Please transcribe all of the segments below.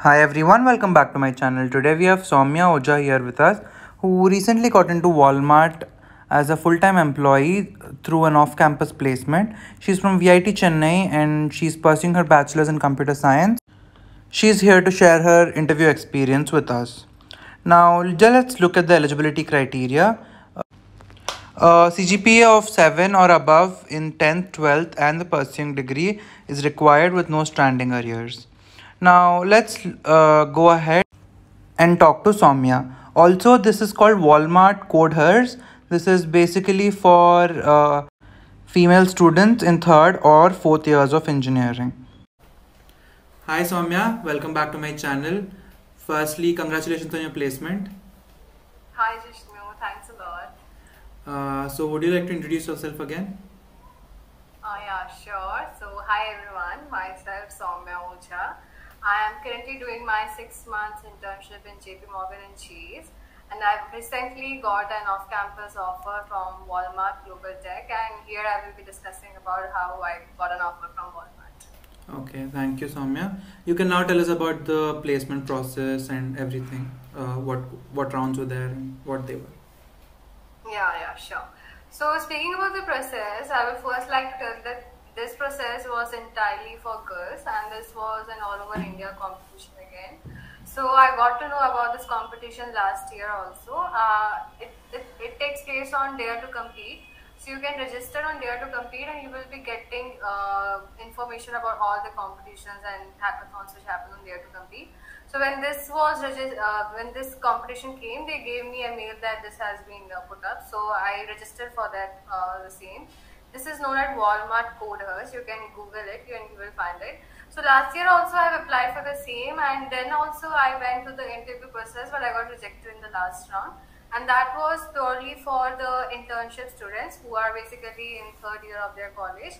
Hi everyone, welcome back to my channel. Today we have Shaumaya Ojha here with us who recently got into Walmart as a full-time employee through an off-campus placement. She's from VIT Chennai and she's pursuing her bachelor's in computer science. She's here to share her interview experience with us. Now let's look at the eligibility criteria. Uh, uh, a CGPA of 7 or above in 10th, 12th and the pursuing degree is required with no standing arrears. Now let's uh, go ahead and talk to Shaumaya. Also, this is called Walmart CodeHers. This is basically for uh, female students in third or fourth years of engineering. Hi Shaumaya, welcome back to my channel. Firstly, congratulations on your placement. Hi Jishnu, thanks a lot. Uh, so, would you like to introduce yourself again? I am currently doing my six months internship in JP Morgan and Chase, and I've recently got an off-campus offer from Walmart Global Tech, and here I will be discussing about how I got an offer from Walmart. Okay, thank you, Shaumaya. You can now tell us about the placement process and everything. Uh, what what rounds were there and what they were. Yeah, yeah, sure. So speaking about the process, I would first like to tell that this process was entirely for girls and this was an all over India competition again. So I got to know about this competition last year also. Uh, it, it, it takes place on Dare to Compete. So you can register on Dare to Compete and you will be getting uh, information about all the competitions and hackathons which happen on Dare to Compete. So when this was uh, when this competition came, they gave me a mail that this has been uh, put up. So I registered for that uh, the same. This is known as Walmart CodeHers. You can Google it and you will find it. So last year also I applied for the same, and then also I went to the interview process, but I got rejected in the last round. And that was purely for the internship students who are basically in third year of their college,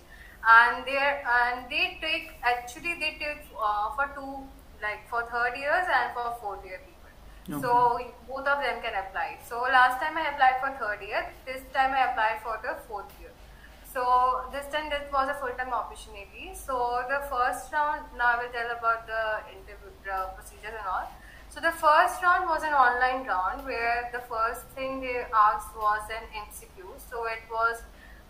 and they and they take actually they take uh, for two like for third years and for fourth year people. Okay. So both of them can apply. So last time I applied for third year, this time I applied for the fourth year. So this time this was a full-time opportunity. So the first round, now I will tell about the interview the procedures and all. So the first round was an online round where the first thing they asked was an MCQ. So it was,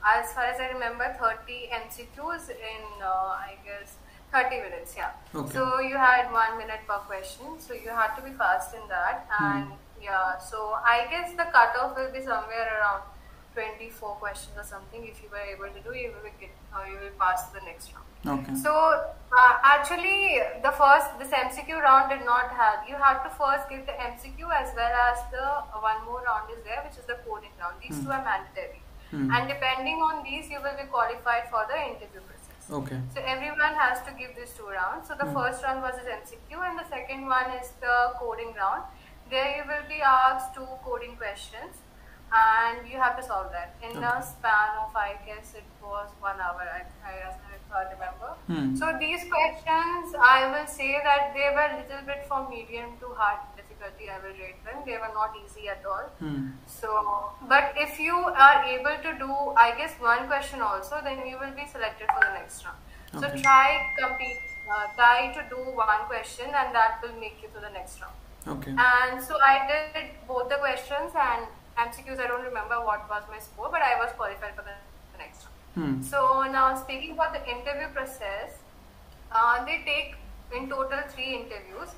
as far as I remember, 30 MCQs in, uh, I guess, 30 minutes, yeah. Okay. So you had one minute per question, so you had to be fast in that. Hmm. And yeah, so I guess the cutoff will be somewhere around 24 questions or something. If you were able to do, you will get, uh, you will pass the next round. Okay. So uh, actually, the first this MCQ round did not have. You had to first give the MCQ as well as the uh, one more round is there, which is the coding round. These hmm. two are mandatory, hmm. and depending on these, you will be qualified for the interview process. Okay. So everyone has to give these two rounds. So the mm. first round was his MCQ and the second one is the coding round. There you will be asked two coding questions and you have to solve that in okay. a span of I guess it was one hour I, I, I remember. Hmm. So these questions I will say that they were a little bit from medium to hard difficulty I will rate them. They were not easy at all. Hmm. So, but if you are able to do, I guess one question also, then you will be selected for the next round. Okay. So try compete, uh, try to do one question, and that will make you to the next round. Okay. And so I did both the questions and MCQs. I don't remember what was my score, but I was qualified for the, the next round. Hmm. So now speaking about the interview process, uh, they take in total three interviews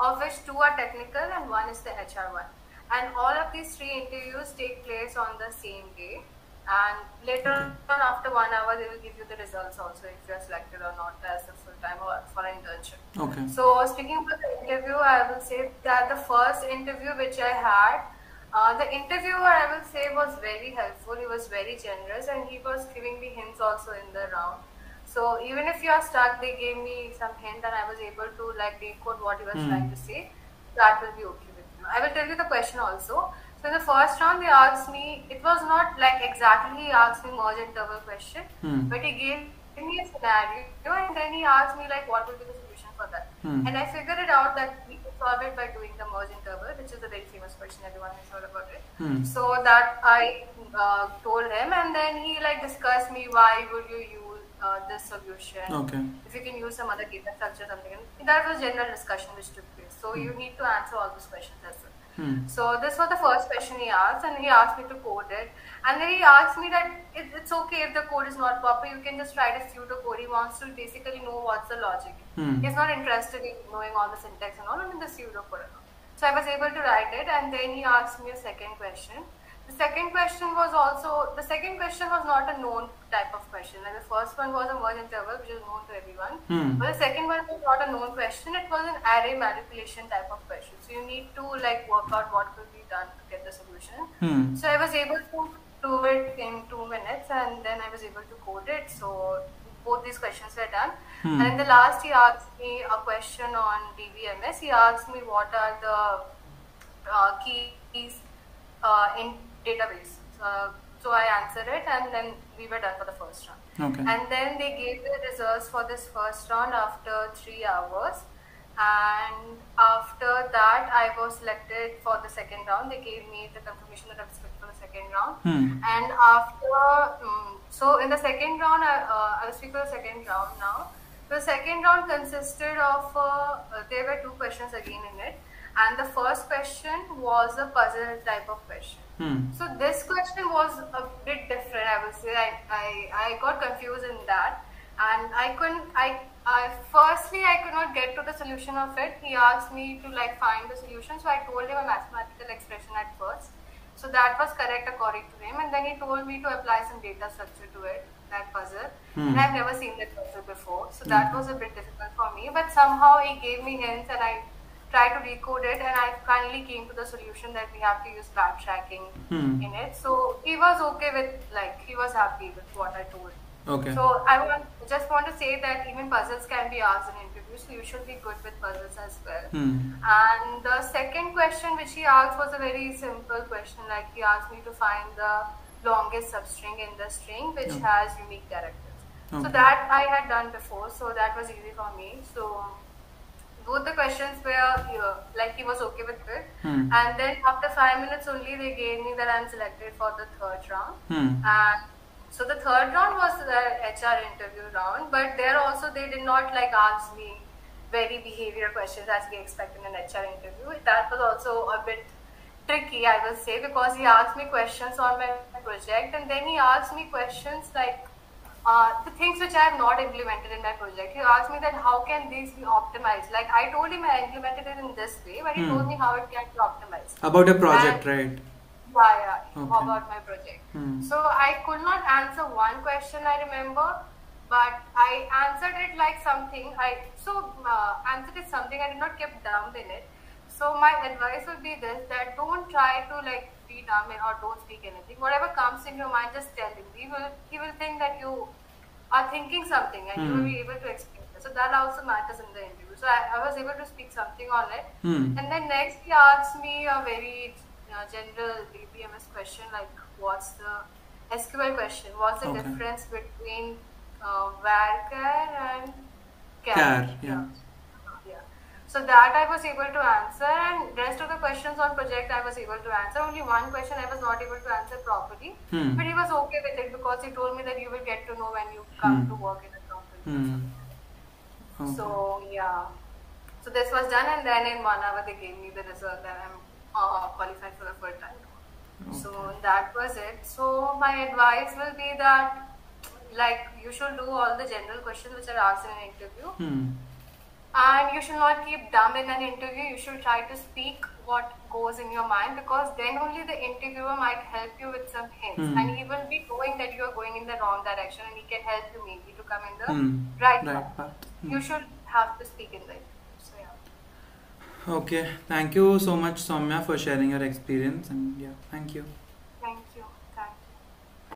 of which two are technical and one is the HR one. And all of these three interviews take place on the same day. And later on, after one hour, they will give you the results also if you are selected or not as a full time or for an internship. Okay. So, speaking about the interview, I will say that the first interview which I had, uh, the interviewer I will say was very helpful. He was very generous and he was giving me hints also in the round. So even if you are stuck, they gave me some hint and I was able to like decode what he was mm. trying to say. That will be okay with you. I will tell you the question also. So in the first round, they asked me, it was not like exactly he asked me merge interval question, mm. but he gave me a scenario and then he asked me like what would be the for that. Mm. And I figured it out that we could solve it by doing the merge interval, which is a very famous question, everyone has heard about it. Mm. So that I uh, told him and then he like discussed me why would you use uh, this solution. Okay. If you can use some other data structure, something. And that was general discussion which took place. So you need to answer all those questions as well. Hmm. So this was the first question he asked, and he asked me to code it. And then he asked me that it, it's okay if the code is not proper. You can just write a pseudo code. He wants to basically know what's the logic. Hmm. He's not interested in knowing all the syntax and all, only the pseudocode. code. So I was able to write it, and then he asked me a second question. The second question was also the second question was not a known type of question. Like the first one was a merge interval, which is known to everyone. Hmm. But the second one was not a known question. It was an array manipulation type of question. So you need to like work out what could be done to get the solution. Hmm. So I was able to do it in two minutes, and then I was able to code it. So both these questions were done. Hmm. And in the last, he asked me a question on DBMS. He asked me what are the uh, keys uh, in database. So, so I answered it, and then we were done for the first round. Okay. And then they gave the results for this first round after three hours. And after that, I was selected for the second round. They gave me the confirmation that I was selected for the second round. Hmm. And after, um, so in the second round, I, uh, I'll speak for the second round now. The second round consisted of, uh, uh, there were two questions again in it. And the first question was a puzzle type of question. Hmm. So this question was a bit different. I would say I, I, I got confused in that, and I couldn't. I, I firstly I could not get to the solution of it. He asked me to like find the solution, so I told him a mathematical expression at first. So that was correct according to him, and then he told me to apply some data structure to it, that puzzle. Hmm. And I've never seen that puzzle before, so that was a bit difficult for me. But somehow he gave me hints, and I tried to decode it, and I finally came to the solution that we have to use backtracking Hmm. in it. So he was okay with like he was happy with what I told. Okay. So I want just want to say that even puzzles can be asked in interviews, so you should be good with puzzles as well. Hmm. And the second question which he asked was a very simple question. Like he asked me to find the longest substring in the string which Okay. has unique characters. So that I had done before, so that was easy for me. So both the questions were uh, like he was okay with it. Hmm. And then after five minutes only, they gave me that I'm selected for the third round. Hmm. And so the third round was the HR interview round, but there also they did not like ask me very behavior questions as we expect in an HR interview. That was also a bit tricky, I will say, because he asked me questions on my project, and then he asked me questions like uh, the things which I have not implemented in my project. He asked me that how can these be optimized? Like I told him I implemented it in this way, but he Hmm. told me how it can be optimized. About your project, And- right? Yeah, yeah. Okay. About my project. Hmm. So I could not answer one question I remember, but I answered it like something. I so uh, answered it something. I did not keep dumb in it. So my advice would be this: that don't try to like be dumb or don't speak anything. Whatever comes in your mind, just tell him. He will he will think that you are thinking something, and you will Hmm. be able to explain it. So that also matters in the interview. So I, I was able to speak something on it. Hmm. And then next he asked me a very uh, general DBMS question like what's the SQL question? What's the Okay. difference between uh, varchar and yeah. yeah. So that I was able to answer, and rest of the questions on project I was able to answer. Only one question I was not able to answer properly, Hmm. but he was okay with it because he told me that you will get to know when you come Hmm. to work in a company. Hmm. Okay. So yeah, so this was done, and then in one hour they gave me the result that I'm uh, qualified for the full time. So that was it. So my advice will be that, like, you should do all the general questions which are asked in an interview, Hmm. And you should not keep dumb in an interview. You should try to speak what goes in your mind because then only the interviewer might help you with some hints, Hmm. and he will be knowing that you are going in the wrong direction, and he can help you maybe to come in the Hmm. right, Right path. Hmm. You should have to speak in the interview. So yeah. Okay. Thank you so much, Shaumaya, for sharing your experience. And yeah, thank you.